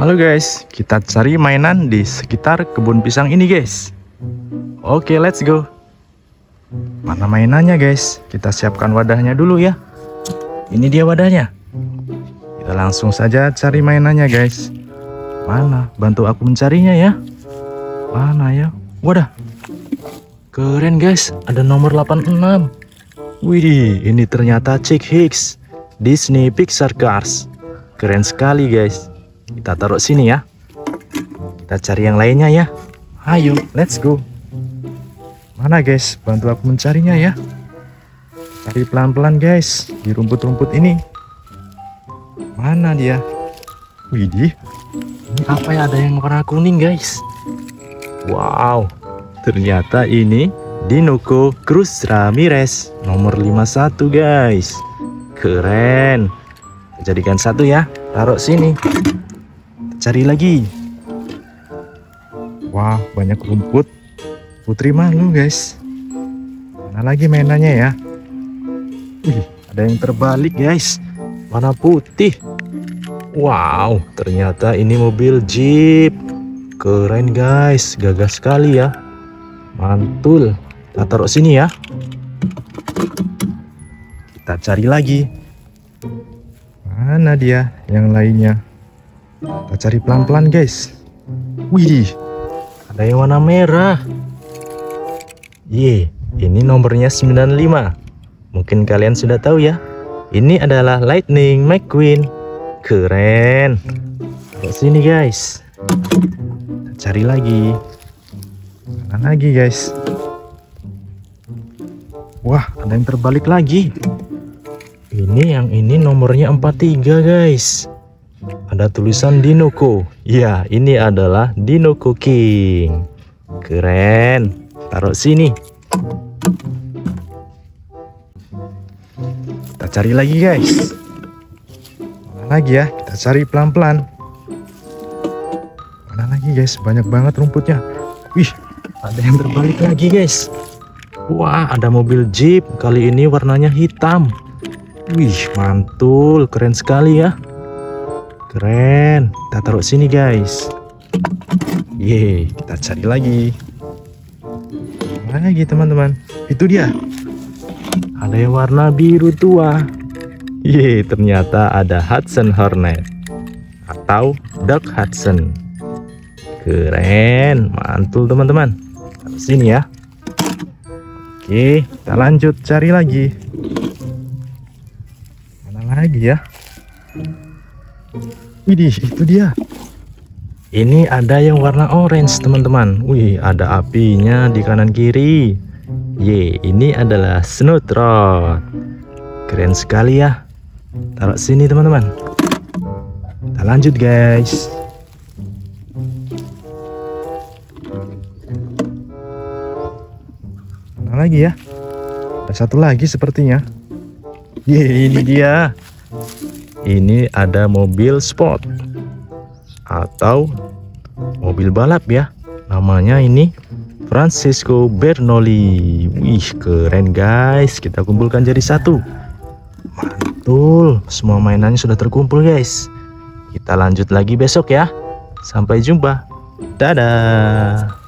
Halo guys, kita cari mainan di sekitar kebun pisang ini guys. Oke, let's go. Mana mainannya guys? Kita siapkan wadahnya dulu ya. Ini dia wadahnya. Kita langsung saja cari mainannya guys. Mana? Bantu aku mencarinya ya. Mana ya? Wadah. Keren guys, ada nomor 86. Wih, ini ternyata Chick Hicks. Disney Pixar Cars. Keren sekali guys. Kita taruh sini ya. Kita cari yang lainnya ya. Ayo, let's go. Mana guys? Bantu aku mencarinya ya. Cari pelan-pelan guys di rumput-rumput ini. Mana dia? Widih. Ini apa ya? Ada yang warna kuning guys. Wow. Ternyata ini Dinoco Cruz Ramirez nomor 51 guys. Keren. Jadikan satu ya. Taruh sini cari lagi. Wah banyak rumput. Putri malu guys. Mana lagi mainannya ya? Wih, ada yang terbalik guys. Warna putih. Wow ternyata ini mobil jeep. Keren guys. Gagah sekali ya. Mantul. Kita taruh sini ya. Kita cari lagi. Mana dia yang lainnya kita cari pelan-pelan guys. Wih, ada yang warna merah. Ye, ini nomornya 95. Mungkin kalian sudah tahu ya. Ini adalah Lightning McQueen. Keren. Ke sini guys. Kita cari lagi. Mana lagi guys? Wah, ada yang terbalik lagi. Ini yang ini nomornya 43 guys ada tulisan Dinoco. Ya, ini adalah Dinoco King. Keren. Taruh sini. Kita cari lagi, guys. Mana lagi ya? Kita cari pelan-pelan. Mana lagi, guys? Banyak banget rumputnya. Wih, ada yang terbalik lagi, guys. Wah, ada mobil Jeep. Kali ini warnanya hitam. Wih, mantul. Keren sekali ya. Keren. Kita taruh sini guys. Ye, kita cari lagi. Mana lagi teman-teman? Itu dia. Ada yang warna biru tua. Ye, ternyata ada Hudson Hornet atau Doc Hudson. Keren, mantul teman-teman. Sini ya. Oke, kita lanjut cari lagi. Mana lagi ya? Widih, itu dia. Ini ada yang warna orange, teman-teman. Wih, ada apinya di kanan kiri. Ye, ini adalah Snowtrot. Keren sekali ya. Taruh sini, teman-teman. Kita lanjut, guys. Mana lagi ya? Ada satu lagi sepertinya. Ye, ini dia ini ada mobil sport. Atau mobil balap ya. Namanya ini Francisco Bernoulli wih keren guys. Kita kumpulkan jadi satu. Mantul. Semua mainannya sudah terkumpul guys. Kita lanjut lagi besok ya. Sampai jumpa. Dadah